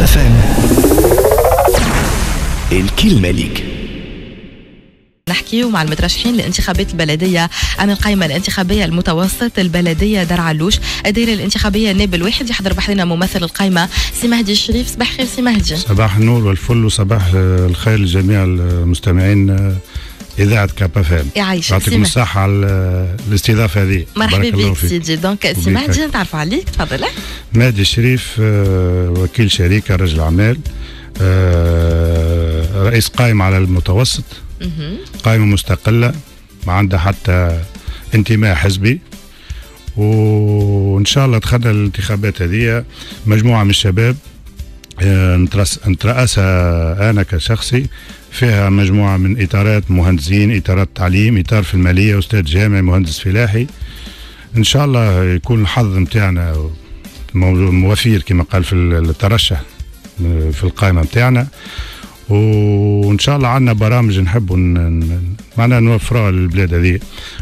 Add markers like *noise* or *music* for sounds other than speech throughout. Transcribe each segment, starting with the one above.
ام الكلمة ليك. نحكيو مع المترشحين لانتخابات البلدية. عن القائمة الانتخابية المتوسط البلدية دار علوش الدائرة الانتخابية نائب الواحد يحضر بحذانا ممثل القائمة سي مهدي الشريف. صباح خير سي مهدي. صباح النور والفل وصباح الخير لجميع المستمعين. إذاعة Cap FM يعيشك يعطيكم الصحة على الاستضافة هذه. مرحبا بك. سيدي. donc سي مهدي هيك. نتعرفوا عليك. تفضل مهدي الشريف آه، وكيل شركة رجل اعمال آه، رئيس قائم على المتوسط. قائمة مستقلة ما عندها حتى انتماء حزبي. وإن شاء الله دخلنا الانتخابات هذه. مجموعة من الشباب آه، نترأسها أنا كشخصي فيها مجموعة من إطارات مهندسين إطارات تعليم إطار في المالية أستاذ جامعي مهندس فلاحي. إن شاء الله يكون الحظ نتاعنا موفير كما قال في الترشح في القائمة نتاعنا وإن شاء الله عندنا برامج نحب معنا نوفروها للبلاد هذه.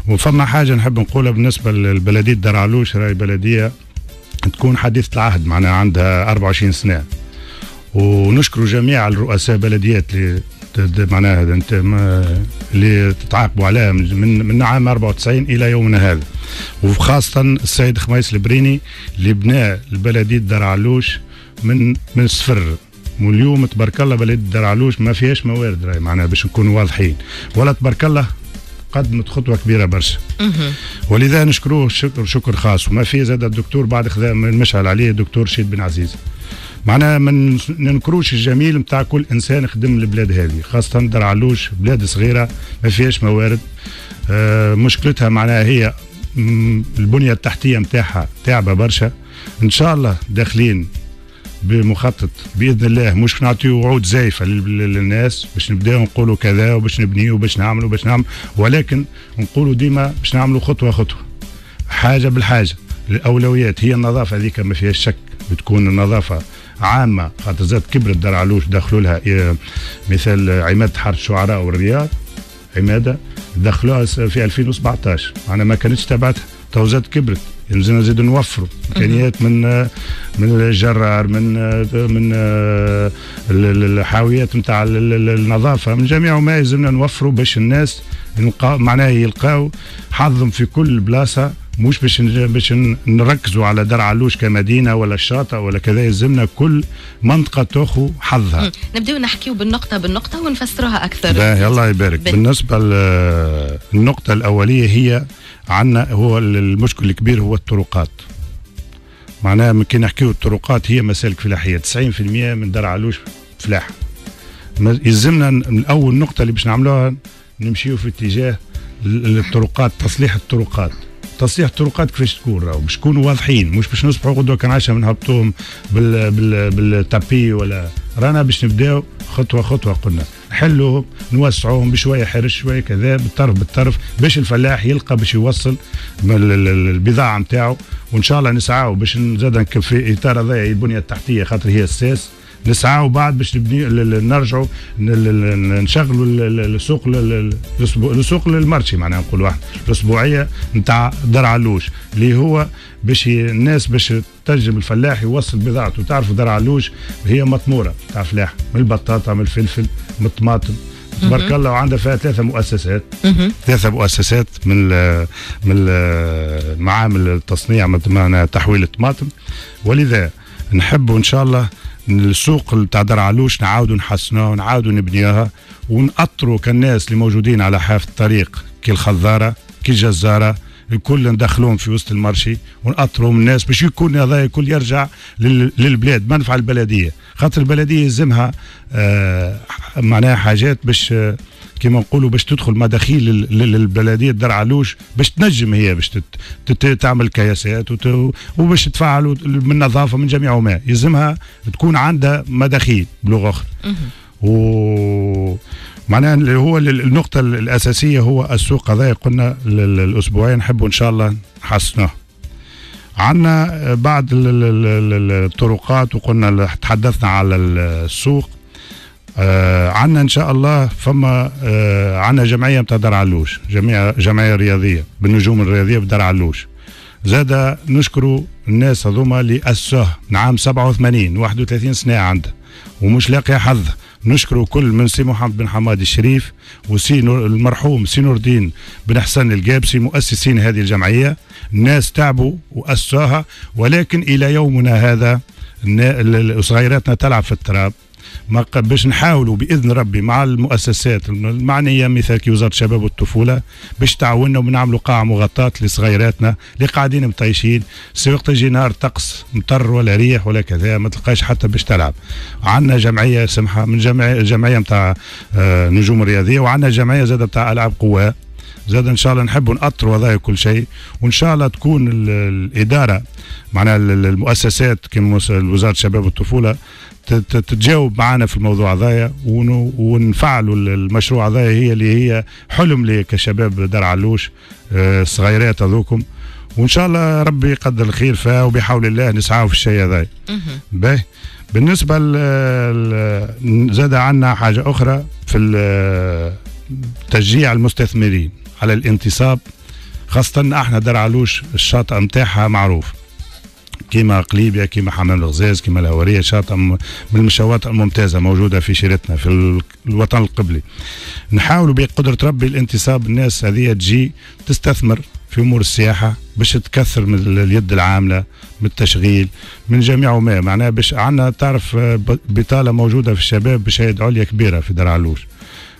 وفما حاجة نحب نقولها بالنسبة للبلدية دار علوش راهي بلدية تكون حديثة العهد معناها عندها 24 سنة. ونشكر جميع الرؤساء بلديات اللي معناها انت ما- اللي تتعاقبوا عليها من من- من عام 94 إلى يومنا هذا. وخاصة السيد خميس البريني اللي بنى البلديه دار علوش من من الصفر. واليوم تبارك الله بلديه دار علوش ما فيهاش موارد راهي معناها باش نكونوا واضحين. ولا تبارك الله قدمت خطوة كبيرة برشا. ولذا نشكروه شكر شكر خاص. وما في زاد الدكتور بعد خذا مشعل عليه الدكتور رشيد بن عزيز. معناها ما ننكروش الجميل نتاع كل إنسان خدم البلاد هذه خاصة دار علوش بلاد صغيرة ما فيهاش موارد. آه مشكلتها معناها هي البنية التحتية نتاعها تعبة برشا. إن شاء الله داخلين بمخطط بإذن الله. مش نعطيو وعود زايفة لل- لل- للناس باش نبداو نقولوا كذا وباش نبنيو وباش نعملوا وباش نعمل. ولكن نقولوا ديما باش نعملوا خطوة خطوة. حاجة بالحاجة. الأولويات. هي النظافة هذيك ما فيهاش شك. بتكون النظافه عامة. خاطر زاد كبرت دار علوش دخلوا لها إيه، مثال عماده حاره الشعراء والرياض. عماده دخلوها في 2017 معناها ما كانتش تبعتها تو زاد كبرت. يلزمنا نزيد نوفروا إمكانيات من من الجرار من من ال- ال- الحاويات نتاع النظافة. من جميع ما يلزمنا نوفروا باش الناس معناها يلقاو حظهم في كل بلاصة. مش باش باش نركزوا على دار علوش كمدينة ولا الشاطئ ولا كذا يلزمنا كل منطقة تاخذ حظها. نبداو نحكيو بالنقطة بالنقطة ونفسروها أكثر. باهي الله يبارك باهي. بالنسبة للنقطة الأولية هي عنا هو المشكل الكبير هو الطرقات. معناها كي نحكيو الطرقات هي مسالك فلاحية. 90% من دار علوش فلاح. يلزمنا ن- من أول نقطة اللي باش نعملوها نمشيو في اتجاه ال- الطرقات تصليح الطرقات. تصليح الطرقات كيفاش تكون راهو؟ باش تكونوا واضحين مش باش نصبحوا غدوه كان عشا بنهبطوهم بال بال بالتابي ولا. رانا باش نبداو خطوة خطوة قلنا. نحلوهم نوسعوهم بشوية حرش شوية كذا بالطرف بالطرف باش الفلاح يلقى باش يوصل البضاعة نتاعو. وإن شاء الله نسعاو باش زاد نكب في إطار هذايا البنية التحتية خاطر هي الساس نسعاو بعد باش نرجعوا نشغلوا ال- ال- السوق السوق للمرشي معناها نقول واحد. الأسبوعية نتاع دار علوش اللي هو باش الناس باش تنجم الفلاح يوصل بضاعته. تعرفوا دار علوش هي مطمورة تاع فلاح. من البطاطا من الفلفل من الطماطم. تبارك الله وعندها فيها ثلاثة مؤسسات. ثلاثة مؤسسات من ال من ال معامل التصنيع معناها تحويل الطماطم. ولذا نحب إن شاء الله السوق بتاع دار علوش نعاودوا نحسنوها ونعاودوا نبنيوها ونأطروا كالناس اللي موجودين على حافة الطريق كي الخضارة كي الجزارة الكل ندخلوهم في وسط المرشي ونأطرهم الناس باش يكون هذا الكل يرجع لل- للبلاد منفعة البلدية. خاطر البلدية يلزمها آه معناها حاجات باش آه كما نقولوا باش تدخل مداخيل لل- لل- للبلدية دار علوش باش تنجم هي باش تعمل كياسات وت- وباش تفعل من النظافه من جميع ما يلزمها تكون عندها مداخيل بلغة أخرى. و معناها اللي هو ال- النقطة الأساسية هو السوق هذا قلنا ال- ال- الأسبوعين نحبوا إن شاء الله نحسنه. عندنا بعض ال- ال- ال- الطرقات وقلنا تحدثنا على السوق. آه عندنا إن شاء الله فما آه عندنا جمعية بتاع دار علوش جمعيه جمعية رياضية بالنجوم الرياضية بدار علوش زاد نشكروا الناس هذوما اللي اسسوه نعم 87 31 سنه عنده ومش لاقي حظ. نشكر كل من سي محمد بن حماد الشريف وسي المرحوم سي نور الدين بن حسن القابسي مؤسسين هذه الجمعية. الناس تعبوا وأسسوها ولكن إلى يومنا هذا صغيراتنا تلعب في التراب. باش نحاولوا بإذن ربي مع المؤسسات المعنيه مثل كي وزارة الشباب والطفولة باش تعاوننا ونعملوا قاعة مغطاة لصغيراتنا اللي قاعدين مطيشين. سي وقت يجي نهار طقس مطر ولا ريح ولا كذا ما تلقاش حتى باش تلعب. عندنا جمعية سمحة من جمعيه جمعية نتاع آه، نجوم رياضية وعندنا جمعية زاد نتاع ألعاب قوى زاد إن شاء الله نحب نأطر وظائف كل شيء وإن شاء الله تكون الإدارة معناها المؤسسات كما وزاره الشباب والطفولة تتجاوب معنا في الموضوع هذايا ونفعلوا المشروع هذايا هي اللي هي حلم لي كشباب دار علوش الصغيرات آه، هذوكم. وإن شاء الله ربي يقدر الخير فيها وبحول الله نسعاو في الشيء هذا باهي بالنسبة زاد عنا حاجة أخرى في تشجيع المستثمرين. على الانتصاب خاصة أحنا دار علوش الشاطئ نتاعها معروف. كيما قليبيا كيما حمام الغزاز كيما الهورية شاطئ من الشواطئ الممتازة موجودة في شيرتنا في الوطن القبلي. نحاولوا بقدرة ربي الانتصاب الناس هذه تجي تستثمر في أمور السياحة باش تكثر من اليد العاملة من التشغيل من جميع ما معناها باش عندنا تعرف بطالة موجودة في الشباب بشهادة عليا كبيرة في دار علوش.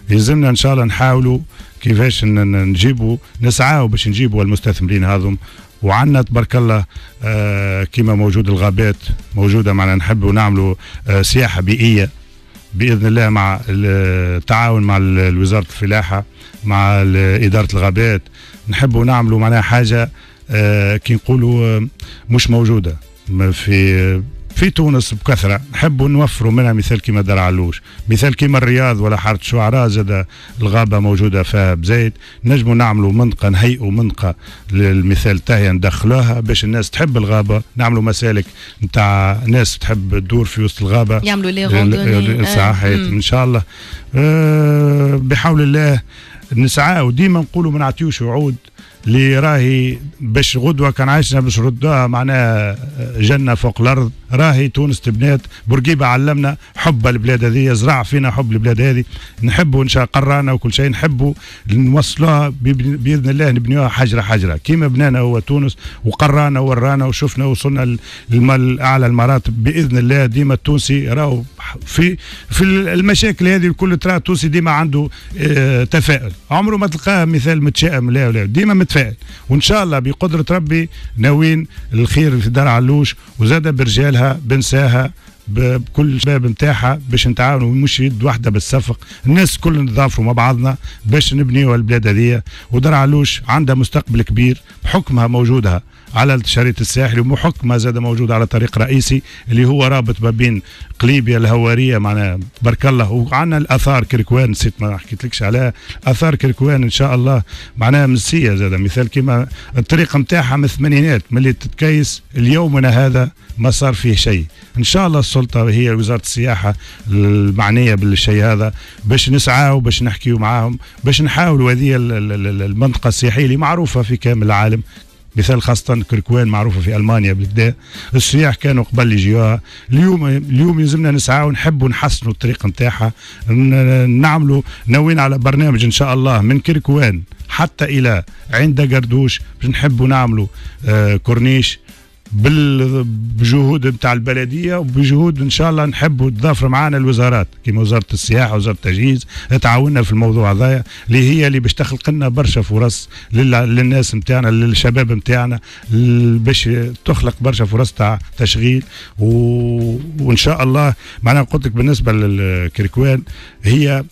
يلزمنا إن شاء الله نحاولوا كيفاش نجيبوا نسعاو باش نجيبوا المستثمرين هذم وعندنا تبارك الله آه كما موجود الغابات موجودة معنا نحبوا نعملوا آه سياحة بيئية. بإذن الله مع التعاون مع وزاره الفلاحة مع إدارة الغابات نحبوا نعملوا معناها حاجة آه كي نقولوا آه، مش موجودة. في في تونس بكثرة. نحبوا نوفروا منها مثال كيما دار علوش. مثال كيما الرياض ولا حارة الشعراء زاد الغابة موجودة فيها بزايد. نجموا نعملوا منطقة نهيئوا منطقة للمثال تاهي ندخلوها باش الناس تحب الغابة. نعملوا مسالك نتاع ناس تحب تدور في وسط الغابة. يعملوا les randonnées صحيح إن شاء الله. أه بحول الله نسعى وديما نقولوا ما نعطيوش وعود. اللي راهي باش غدوة كان عشنا باش نردوها معناها جنة فوق الأرض. راهي تونس تبنات بورقيبة علمنا حب البلاد هذه زرع فينا حب البلاد هذه. نحبوا شاء قرانا وكل شيء نحبوا نوصلوها بإذن الله نبنيوها حجره حجرة. كيما بنانا هو تونس وقرانا وورانا وشفنا وصلنا لأعلى المراتب بإذن الله. ديما التونسي راهو في في المشاكل هذه الكل ترى التونسي ديما عنده آه تفاؤل. عمره ما تلقاه مثال متشائم لا ولا ديما متفائل وإن شاء الله بقدرة ربي ناويين الخير في دار علوش وزاد برجالها بنساها بكل الشباب نتاعها باش نتعاونوا مش يد واحدة بالصفق. الناس كل نتضافروا مع بعضنا باش نبنيوا البلاد هذه ودار علوش عندها مستقبل كبير بحكمها موجودها على الشريط الساحلي ومحكمة زاد موجود على طريق رئيسي اللي هو رابط ما بين قليبيا الهوارية معنا بارك الله وعندنا الأثار كركوان نسيت ما حكيتلكش عليها. أثار كركوان إن شاء الله معناها مسية زاد. مثال كما الطريقة نتاعها من الثمانينات ملي تتكيس اليومنا هذا ما صار فيه شيء. إن شاء الله السلطة هي وزارة السياحة المعنية بالشيء هذا باش نسعى وباش نحكيو معاهم باش نحاولوا هذه المنطقة السياحية اللي معروفة في كامل العالم. مثال خاصة كركوان معروفة في ألمانيا بالكدا السياح كانوا قبل يجيوها. اليوم اليوم يلزمنا نسعى ونحبوا نحسنوا الطريق نتاعها. نعملوا ناويين على برنامج إن شاء الله من كركوان حتى إلى عند قردوش باش نحبوا نعملوا آه كورنيش. بجهود نتاع البلدية وبجهود إن شاء الله نحبوا تضافر معنا الوزارات كما وزارة السياحة وزارة التجهيز. تعاوننا في الموضوع هذا اللي هي اللي باش تخلق لنا برشا فرص للناس نتاعنا للشباب نتاعنا باش تخلق برشا فرص تاع تشغيل. و... وإن شاء الله معناها قلت لك بالنسبة للكركوان هي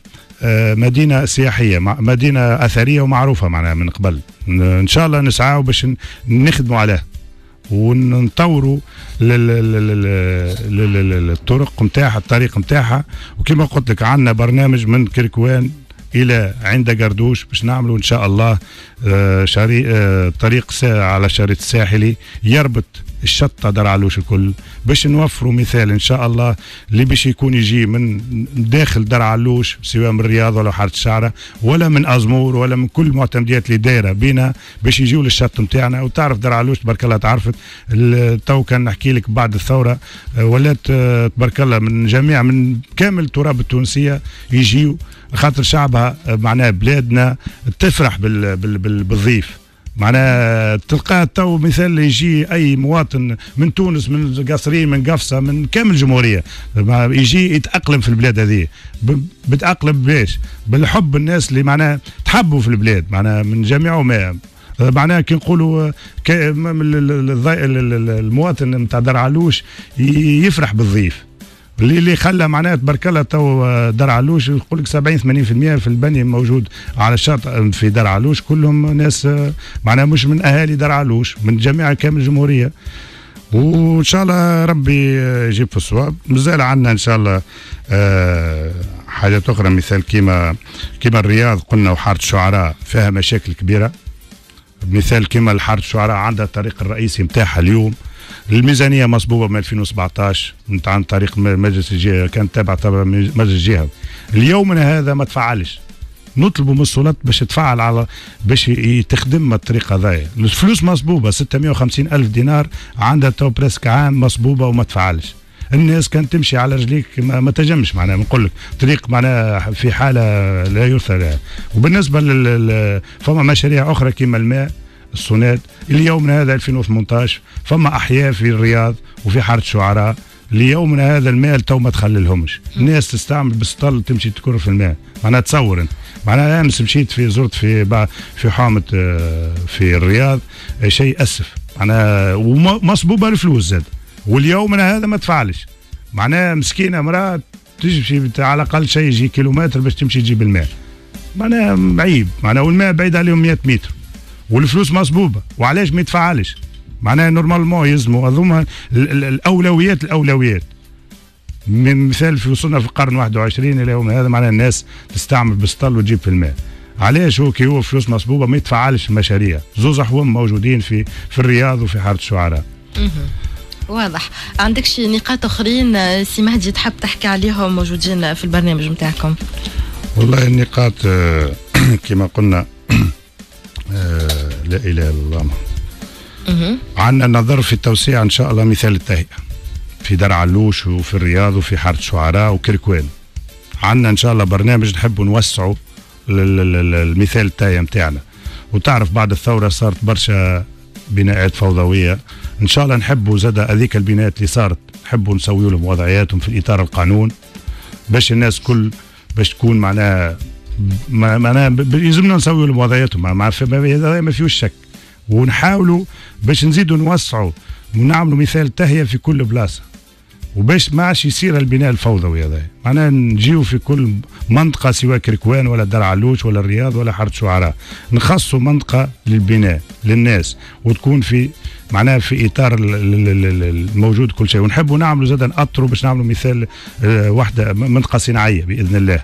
آه، مدينة سياحية مدينة أثرية ومعروفة معناها من قبل. إن شاء الله نسعى باش نخدموا عليها. ونطوروا الطرق نتاعها الطريق نتاعها وكما قلت لك عندنا برنامج من كركوان إلى عند قردوش باش نعملوا إن شاء الله آه، شري... آه، طريق على الشريط الساحلي يربط الشطة دار علوش الكل. باش نوفروا مثال إن شاء الله اللي باش يكون يجي من داخل دار علوش سواء من الرياض ولا حارة الشعرة ولا من أزمور ولا من كل المعتمديات اللي دايرة بينا باش يجيوا للشط نتاعنا وتعرف دار علوش تبارك الله تعرفت تو كان نحكي لك بعد الثورة آه، ولات آه، تبارك الله من جميع من كامل التراب التونسية يجيوا خاطر شعبها آه، معناها بلادنا تفرح بالضيف. معناها تلقاه تو مثال يجي أي مواطن من تونس من قصرين من قفصة من كامل الجمهورية يجي يتأقلم في البلاد هذه. بتأقلم باش بالحب الناس اللي معناها تحبوا في البلاد معناها من جميعهم معناها كي نقولوا المواطن نتاع درعلوش يفرح بالضيف. اللي اللي خلى معناها تبارك الله تو آه، دار علوش. يقول لك 70 80% في البني موجود على الشاطئ في دار علوش. كلهم ناس آه، معناها مش من أهالي دار علوش من جميع كامل الجمهورية. وإن شاء الله ربي آه، يجيب في الصواب. مازال عندنا إن شاء الله حاجات أخرى. مثال كيما كيما الرياض قلنا وحارة الشعراء فيها مشاكل كبيرة. مثال كيما حاره الشعراء عندها الطريق الرئيسي نتاعها اليوم. الميزانية مصبوبة من 2017 عن طريق مجلس الجهة كانت تابعه تبع مجلس الجهة. اليومنا هذا ما تفعلش. نطلبوا من السلطات باش تفعل على باش تخدم الطريقة هذايا. الفلوس مصبوبة 650 ألف دينار عندها تو presque عام مصبوبة وما تفعلش. الناس كانت تمشي على رجليك ما, ما تجمش معناها نقول لك طريق معناها في حالة لا يرثى لها وبالنسبة لل فما مشاريع أخرى كما الماء السوناد ليومنا هذا 2018 فما أحياء في الرياض وفي حارة الشعراء ليومنا هذا الماء لتو ما دخللهمش. الناس تستعمل بالسطل تمشي تكر في الماء معناها تصور أنت. معناها أمس مشيت في زرت في في حامه آه، في الرياض آه، شيء أسف. معناها ومصبوبه الفلوس زاد. واليوم هذا ما تفعلش. معناها مسكينة امراه تمشي على الأقل شيء يجي كيلومتر باش تمشي تجيب الماء. معناها عيب. معناها والماء بعيد عليهم 100 متر. والفلوس مصبوبة. وعلاش ما يتفعلش؟ معناها نورمالمون يلزموا. هذوما الأولويات الأولويات. من مثال في وصلنا في القرن 21 إلى يوم هذا معناها الناس تستعمل بسطل وتجيب في الماء. علاش هو كي هو فلوس مصبوبة ما يتفعلش المشاريع؟ زوز أحوام موجودين في في الرياض وفي حارة الشعراء. واضح. عندك شي نقاط أخرين؟ سي مهدي تحب تحكي عليهم؟ موجودين في البرنامج نتاعكم والله النقاط آه، *clears throat* كما قلنا *clears throat* آه، لا إله إلا الله. عندنا نظر في التوسيع إن شاء الله مثال التهيئة. في درع علوش وفي الرياض وفي حارة شعراء وكركوان. عندنا إن شاء الله برنامج نحب نوسعوا المثال التاية متاعنا. وتعرف بعد الثورة صارت برشا بناءات فوضوية. إن شاء الله نحبوا زاد هذيك البناءات اللي صارت. نحبوا نسوي لهم وضعياتهم في الإطار القانون باش الناس كل باش تكون معناها معناها يلزمنا نسوي لهم وضعيتهم ما ما فيهوش شك. ونحاولوا باش نزيدوا نوسعوا ونعملوا مثال تهيئة في كل بلاصة. وباش ما عادش يصير البناء الفوضوي هذا. معناها نجيو في كل منطقة سواء كركوان ولا دار علوش ولا الرياض ولا حارة شعراء. نخصوا منطقة للبناء للناس وتكون في معناها في إطار الموجود كل شيء. ونحبوا نعملوا زاد نأطروا باش نعملوا مثال آه، واحدة منطقة صناعية بإذن الله.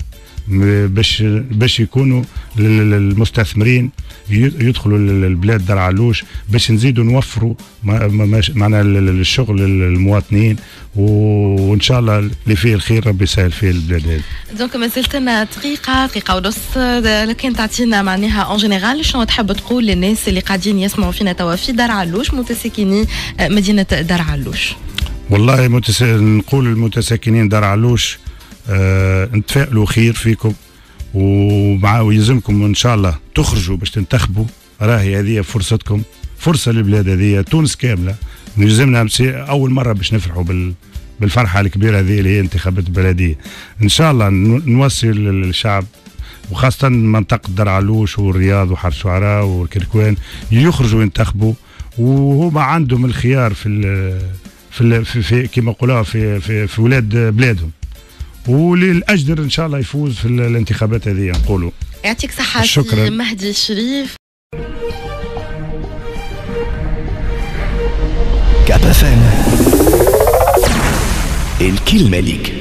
باش باش يكونوا المستثمرين يدخلوا للبلاد دار علوش باش نزيدوا نوفروا معنا الشغل للمواطنين وإن شاء الله اللي فيه الخير ربي يسهل فيه البلاد هذه. donc ما زلت لنا دقيقة دقيقة ونص لو كان تعطينا معناها en général شنو تحب تقول للناس اللي قاعدين يسمعوا فينا توا في دار علوش متساكني مدينة دار علوش. والله متس... نقول المتساكنين دار علوش آه نتفائلوا خير فيكم ومع ويلزمكم إن شاء الله تخرجوا باش تنتخبوا. راهي هذه فرصتكم فرصة للبلاد هذه تونس كاملة. يلزمنا أول مرة باش نفرحوا بال بالفرحة الكبيرة هذه اللي هي انتخابات البلديه إن شاء الله نوصل للشعب وخاصة منطقة درعلوش والرياض وحر الشعراء والكركوان يخرجوا ينتخبوا وهما عندهم الخيار في ال في, في, كما قلنا في, في في ولاد بلادهم. وللأجدر إن شاء الله يفوز في الانتخابات هذه نقولوا. يعطيك صحة شكرا. مهدي الشريف. كأب الكلمة ليك.